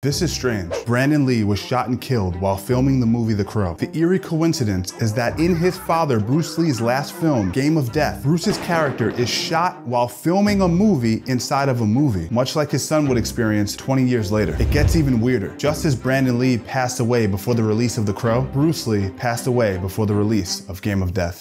This is strange. Brandon Lee was shot and killed while filming the movie The Crow. The eerie coincidence is that in his father Bruce Lee's last film, Game of Death, Bruce's character is shot while filming a movie inside of a movie, much like his son would experience 20 years later. It gets even weirder. Just as Brandon Lee passed away before the release of The Crow, Bruce Lee passed away before the release of Game of Death.